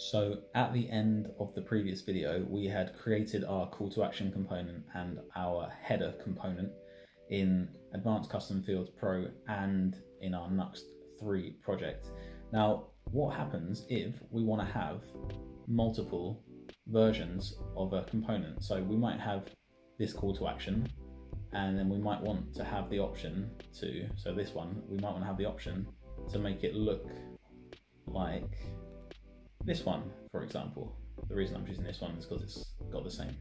So at the end of the previous video, we had created our call to action component and our header component in Advanced Custom Fields Pro and in our Nuxt 3 project. Now, what happens if we want to have multiple versions of a component? So we might have this call to action, and then we might want to have the option to, so this one, we might want to have the option to make it look like this one, for example. The reason I'm choosing this one is because it's got the same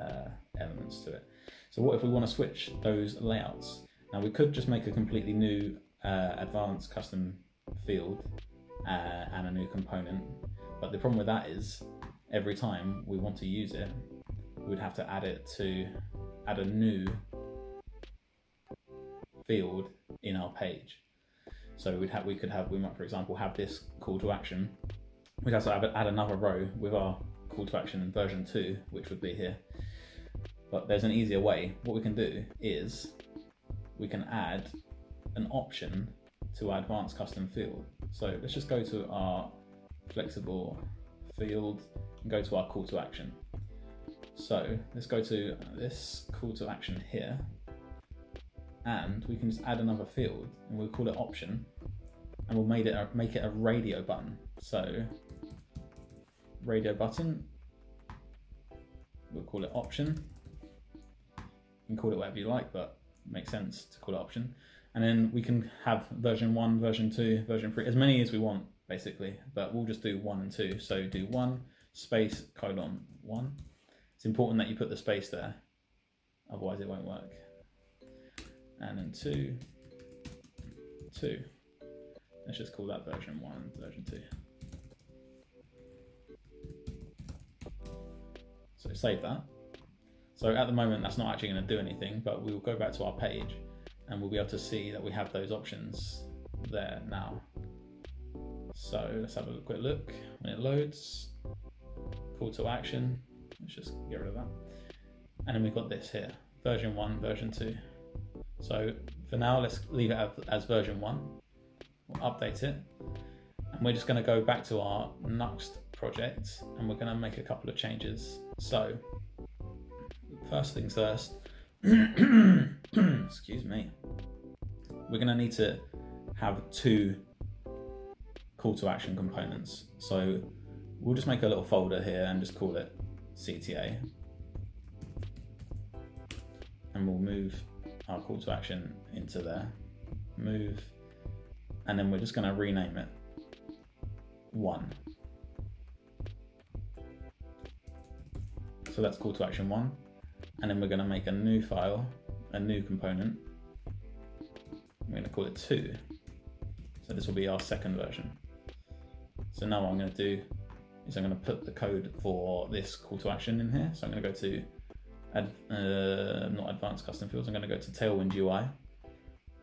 uh, elements to it. So what if we want to switch those layouts? Now we could just make a completely new uh, advanced custom field uh, and a new component, but the problem with that is every time we want to use it, we would have to add it to add a new field in our page. So we'd have, we could have, we might, for example, have this call to action. We'd also have, add another row with our call to action in version two, which would be here. But there's an easier way. What we can do is we can add an option to our advanced custom field. So let's just go to our flexible field and go to our call to action. So let's go to this call to action here and we can just add another field and we'll call it option and we'll make it a, make it a radio button. So radio button, we'll call it option. You can call it whatever you like, but it makes sense to call it option. And then we can have version one, version two, version three, as many as we want basically, but we'll just do one and two. So do one space colon one. It's important that you put the space there, otherwise it won't work and then two, two. Let's just call that version one, version two. So save that. So at the moment, that's not actually going to do anything, but we'll go back to our page and we'll be able to see that we have those options there now. So let's have a quick look when it loads. Call to action. Let's just get rid of that. And then we've got this here, version one, version two. So for now, let's leave it as version one. We'll update it. And we're just going to go back to our Nuxt project and we're going to make a couple of changes. So first things first, excuse me, we're going to need to have two call to action components. So we'll just make a little folder here and just call it CTA. And we'll move our call to action into there, move, and then we're just going to rename it one. So that's call to action one. And then we're going to make a new file, a new component. We're going to call it two. So this will be our second version. So now what I'm going to do is I'm going to put the code for this call to action in here. So I'm going to go to ad, uh, not advanced custom fields. I'm going to go to Tailwind UI,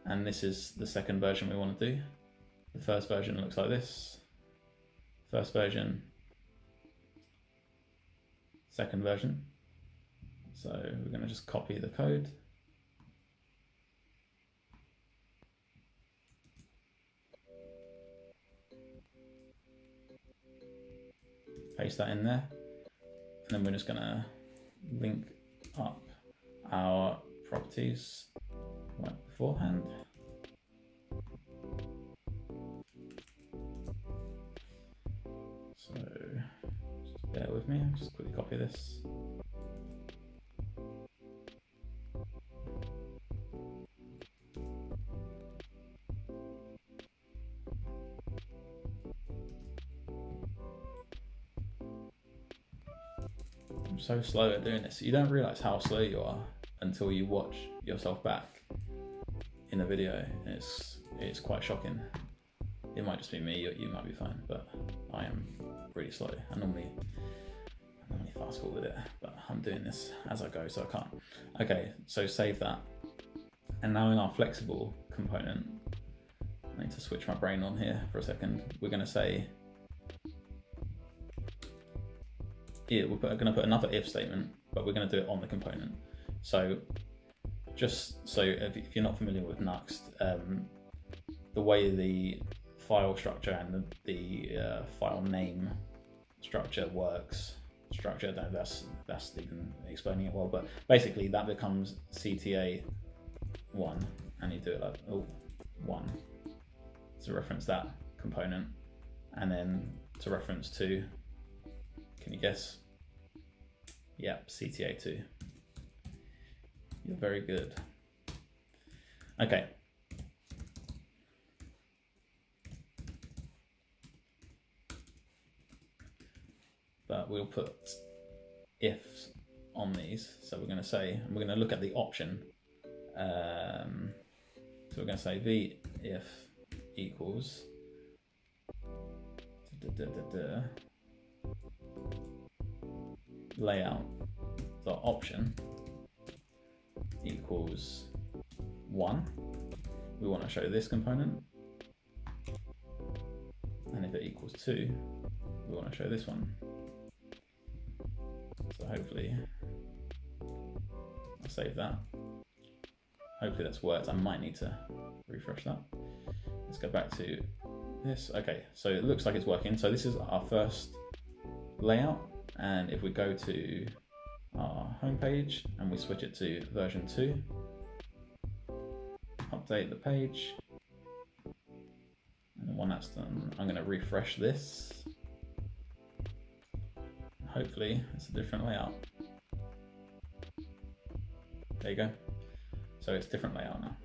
and this is the second version we want to do. The first version looks like this. First version, second version. So we're going to just copy the code. Paste that in there. And then we're just going to link up our properties right beforehand. So just bear with me, I'll just quickly copy this. So slow at doing this. You don't realize how slow you are until you watch yourself back in a video. It's it's quite shocking. It might just be me. You, you might be fine, but I am really slow. I normally I normally fast forward it, but I'm doing this as I go, so I can't. Okay, so save that. And now in our flexible component, I need to switch my brain on here for a second. We're going to say here we're going to put another if statement, but we're going to do it on the component. So just so if, you're not familiar with Nuxt, um, the way the file structure and the, the uh, file name structure works. Structure that, that's that's even explaining it well, but basically that becomes CTA one, and you do it like oh one to reference that component, and then to reference two. Can you guess? Yep, CTA two. You're very good. Okay. But we'll put ifs on these. So we're going to say, we're going to look at the option. Um, so we're going to say v if equals da, da, da, layout dot option equals one. We want to show this component. And if it equals two, we want to show this one. So hopefully I'll save that. Hopefully that's worked. I might need to refresh that. Let's go back to this. Okay, so it looks like it's working. So this is our first layout. And if we go to our homepage and we switch it to version 2, update the page. And when that's done, I'm going to refresh this. Hopefully it's a different layout. There you go. So it's different layout now.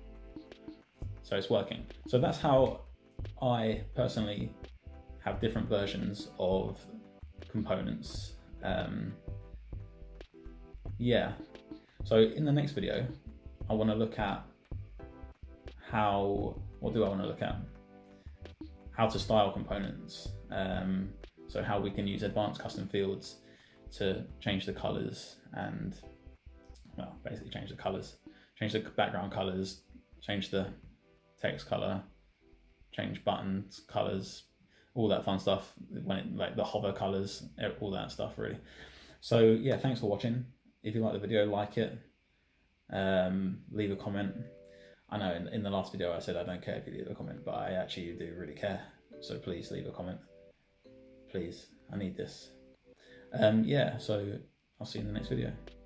So it's working. So that's how I personally have different versions of components. Um, yeah. So in the next video, I want to look at how, what do I want to look at? How to style components. Um, so how we can use advanced custom fields to change the colors and, well, basically change the colors, change the background colors, change the text color, change buttons, colors, all that fun stuff. When it, like the hover colors, all that stuff really. So yeah, thanks for watching. If you like the video, like it. Um, leave a comment. I know in, in the last video I said I don't care if you leave a comment, but I actually do really care. So please leave a comment. Please, I need this. Um, yeah, so I'll see you in the next video.